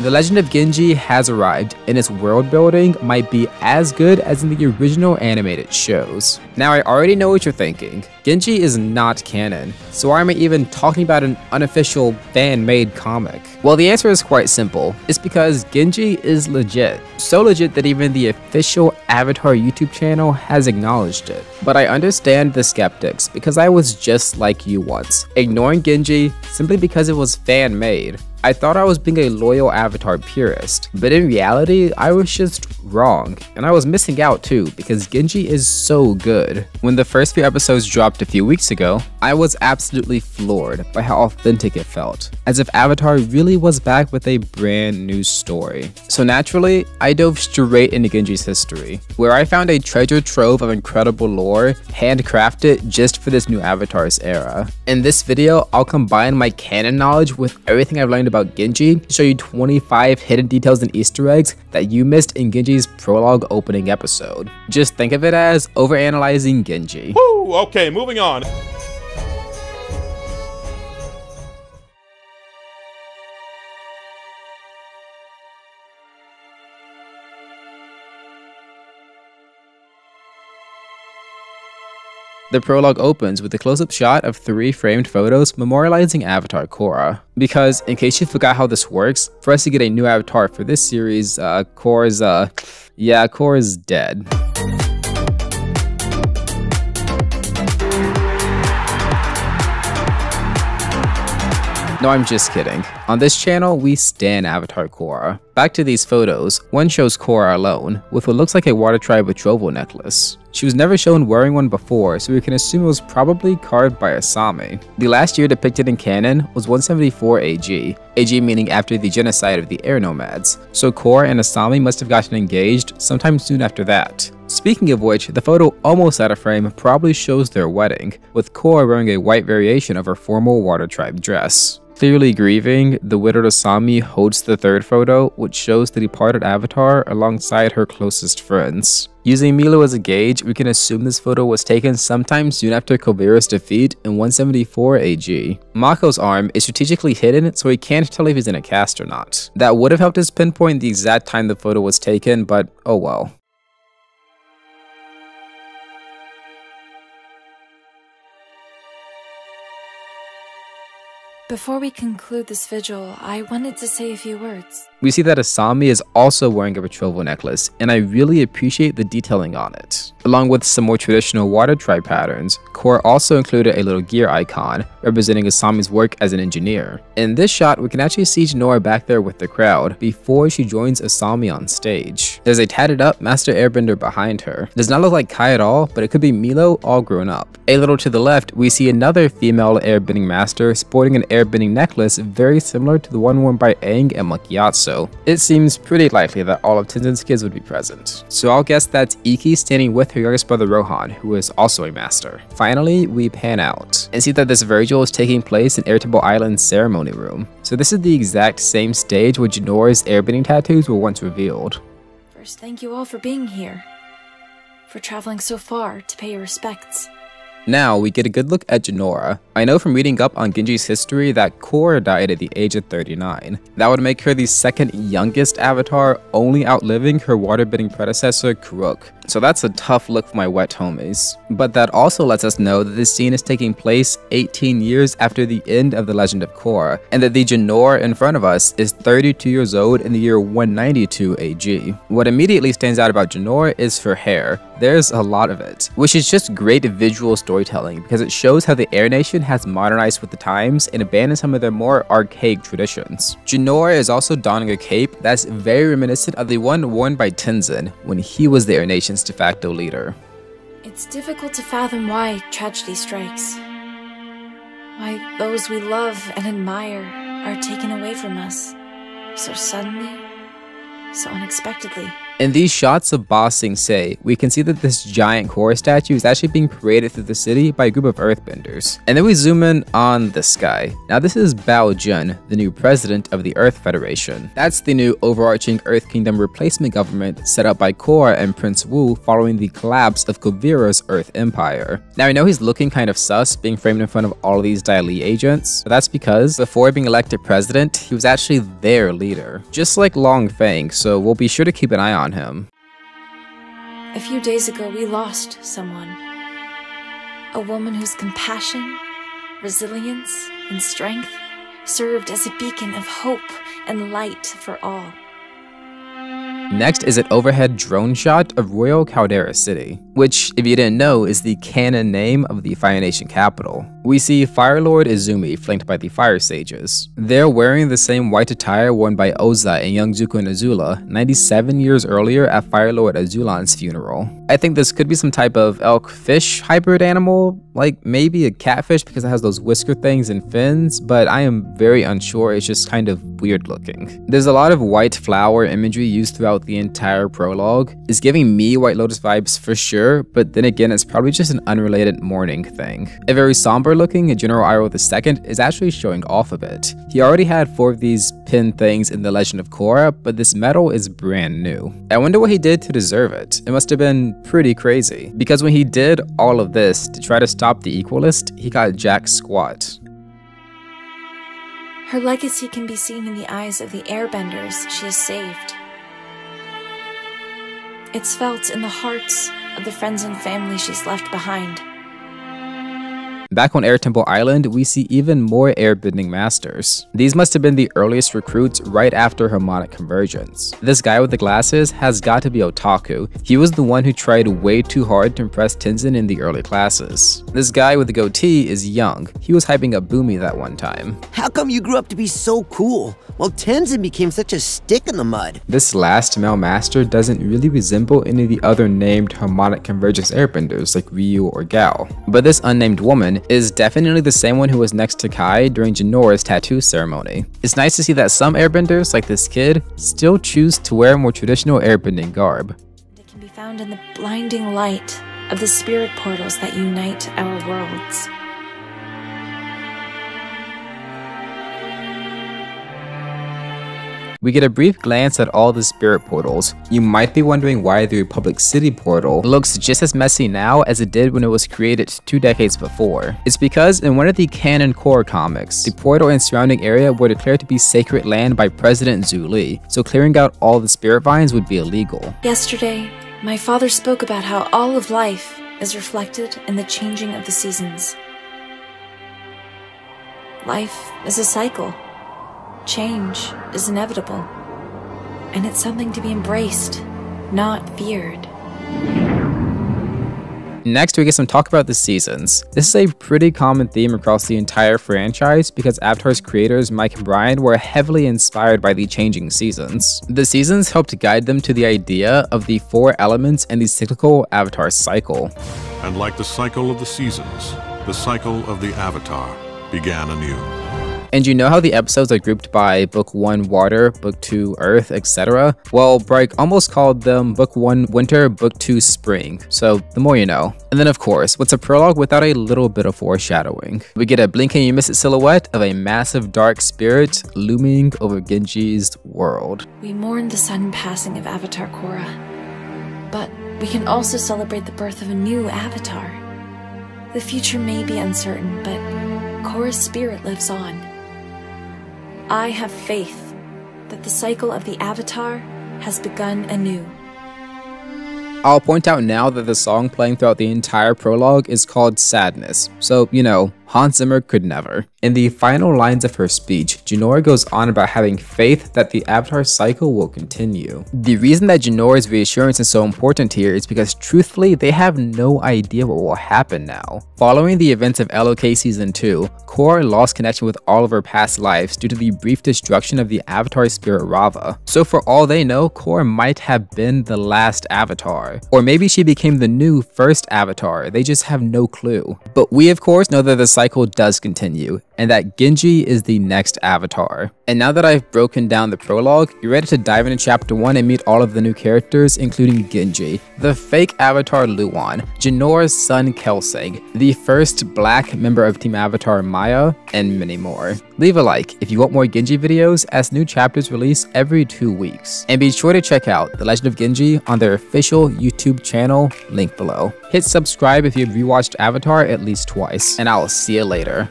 The Legend of Genji has arrived, and its world building might be as good as in the original animated shows. Now, I already know what you're thinking. Genji is not canon, so why am I even talking about an unofficial fan made comic? Well, the answer is quite simple. It's because Genji is legit. So legit that even the official Avatar YouTube channel has acknowledged it. But I understand the skeptics because I was just like you once, ignoring Genji simply because it was fan made. I thought I was being a loyal Avatar purist, but in reality, I was just wrong, and I was missing out too because Genji is so good. When the first few episodes dropped a few weeks ago, I was absolutely floored by how authentic it felt, as if Avatar really was back with a brand new story. So naturally, I dove straight into Genji's history, where I found a treasure trove of incredible lore, handcrafted just for this new Avatar's era. In this video, I'll combine my canon knowledge with everything I've learned about Genji show you 25 hidden details and easter eggs that you missed in Genji's prologue opening episode. Just think of it as overanalyzing Genji. Woo! Okay, moving on. The prologue opens with a close-up shot of three framed photos memorializing Avatar Korra. Because, in case you forgot how this works, for us to get a new avatar for this series, uh, Korra's, uh, yeah, Korra's dead. No, I'm just kidding. On this channel, we stan Avatar Korra. Back to these photos, one shows Korra alone, with what looks like a Water Tribe betrothal necklace. She was never shown wearing one before, so we can assume it was probably carved by Asami. The last year depicted in canon was 174 AG, AG meaning after the genocide of the air nomads, so Korra and Asami must have gotten engaged sometime soon after that. Speaking of which, the photo almost out of frame probably shows their wedding, with Korra wearing a white variation of her formal Water Tribe dress. Clearly grieving, the widowed Asami holds the third photo, which shows the departed Avatar alongside her closest friends. Using Meelo as a gauge, we can assume this photo was taken sometime soon after Kuvira's defeat in 174 AG. Mako's arm is strategically hidden, so we can't tell if he's in a cast or not. That would have helped us pinpoint the exact time the photo was taken, but oh well. Before we conclude this vigil, I wanted to say a few words. We see that Asami is also wearing a betrothal necklace, and I really appreciate the detailing on it. Along with some more traditional water tribe patterns, Korra also included a little gear icon, representing Asami's work as an engineer. In this shot, we can actually see Jinora back there with the crowd, before she joins Asami on stage. There's a tatted up Master Airbender behind her. It does not look like Kai at all, but it could be Meelo all grown up. A little to the left, we see another female airbending master sporting an airbending necklace very similar to the one worn by Aang and Monk Gyatso. It seems pretty likely that all of Tenzin's kids would be present. So I'll guess that's Ikki standing with her youngest brother Rohan, who is also a master. Finally, we pan out and see that this vigil is taking place in Air Temple Island's ceremony room. So this is the exact same stage where Jinora's airbending tattoos were once revealed. First, thank you all for being here, for traveling so far to pay your respects. Now, we get a good look at Jinora. I know from reading up on Genji's history that Korra died at the age of 39. That would make her the second youngest avatar, only outliving her waterbending predecessor, Kuruk. So that's a tough look for my wet homies. But that also lets us know that this scene is taking place 18 years after the end of The Legend of Korra, and that the Jinora in front of us is 32 years old in the year 192 AG. What immediately stands out about Jinora is her hair. There's a lot of it, which is just great visual storytelling because it shows how the Air Nation has modernized with the times and abandoned some of their more archaic traditions. Jinora is also donning a cape that's very reminiscent of the one worn by Tenzin when he was the Air Nation's de facto leader. It's difficult to fathom why tragedy strikes. Why those we love and admire are taken away from us so suddenly, so unexpectedly. In these shots of Ba Sing Se, we can see that this giant Korra statue is actually being paraded through the city by a group of earthbenders. And then we zoom in on this guy. Now this is Bao Jun, the new president of the Earth Federation. That's the new overarching Earth Kingdom replacement government set up by Korra and Prince Wu following the collapse of Kuvira's Earth Empire. Now I know he's looking kind of sus being framed in front of all of these Dai Li agents, but that's because before being elected president, he was actually their leader. Just like Long Feng, so we'll be sure to keep an eye on on him. A few days ago, we lost someone. A woman whose compassion, resilience, and strength served as a beacon of hope and light for all. Next is an overhead drone shot of Royal Caldera City, which, if you didn't know, is the canon name of the Fire Nation capital. We see Fire Lord Izumi flanked by the Fire Sages. They're wearing the same white attire worn by Ozai and young Zuko and Azula 97 years earlier at Fire Lord Azulon's funeral. I think this could be some type of elk fish hybrid animal, like maybe a catfish because it has those whisker things and fins, but I am very unsure, it's just kind of weird looking. There's a lot of white flower imagery used throughout the entire prologue. It's giving me White Lotus vibes for sure, but then again, it's probably just an unrelated mourning thing. A very somber looking General Iroh II is actually showing off a bit. He already had four of these pin things in The Legend of Korra, but this medal is brand new. I wonder what he did to deserve it. It must have been pretty crazy. Because when he did all of this to try to stop the Equalist, he got jack squat. Her legacy can be seen in the eyes of the airbenders she has saved. It's felt in the hearts of the friends and family she's left behind. Back on Air Temple Island, we see even more airbending masters. These must have been the earliest recruits right after harmonic convergence. This guy with the glasses has got to be Otaku. He was the one who tried way too hard to impress Tenzin in the early classes. This guy with the goatee is Yung. He was hyping up Bumi that one time. How come you grew up to be so cool? Well, Tenzin became such a stick in the mud. This last male master doesn't really resemble any of the other named harmonic convergence airbenders like Ryu or Gao. But this unnamed woman is definitely the same one who was next to Kai during Jinora's tattoo ceremony. It's nice to see that some airbenders, like this kid, still choose to wear more traditional airbending garb. It can be found in the blinding light of the spirit portals that unite our worlds. We get a brief glance at all the spirit portals. You might be wondering why the Republic City portal looks just as messy now as it did when it was created two decades before. It's because in one of the canon Korra comics, the portal and surrounding area were declared to be sacred land by President Zhu Li, so clearing out all the spirit vines would be illegal. Yesterday, my father spoke about how all of life is reflected in the changing of the seasons. Life is a cycle. Change is inevitable, and it's something to be embraced, not feared. Next, we get some talk about the seasons. This is a pretty common theme across the entire franchise because Avatar's creators, Mike and Brian, were heavily inspired by the changing seasons. The seasons helped guide them to the idea of the four elements and the cyclical Avatar cycle. And like the cycle of the seasons, the cycle of the Avatar began anew. And you know how the episodes are grouped by book 1 water, book 2 earth, etc.? Well, Bryke almost called them book 1 winter, book 2 spring. So the more you know. And then of course, what's a prologue without a little bit of foreshadowing? We get a blink and you miss it silhouette of a massive dark spirit looming over Genji's world. We mourn the sudden passing of Avatar Korra, but we can also celebrate the birth of a new Avatar. The future may be uncertain, but Korra's spirit lives on. I have faith that the cycle of the Avatar has begun anew. I'll point out now that the song playing throughout the entire prologue is called Sadness, so, you know, Hans Zimmer could never. In the final lines of her speech, Jinora goes on about having faith that the Avatar cycle will continue. The reason that Jinora's reassurance is so important here is because truthfully, they have no idea what will happen now. Following the events of LOK Season 2, Korra lost connection with all of her past lives due to the brief destruction of the Avatar spirit Raava. So for all they know, Korra might have been the last Avatar. Or maybe she became the new first Avatar, they just have no clue. But we of course know that the cycle does continue, and that Genji is the next avatar. And now that I've broken down the prologue, you're ready to dive into chapter 1 and meet all of the new characters, including Genji, the fake avatar Luan, Jinora's son Kelsang, the first black member of Team Avatar Maya, and many more. Leave a like if you want more Genji videos as new chapters release every two weeks. And be sure to check out The Legend of Genji on their official YouTube channel, link below. Hit subscribe if you've rewatched Avatar at least twice, and I'll see you later.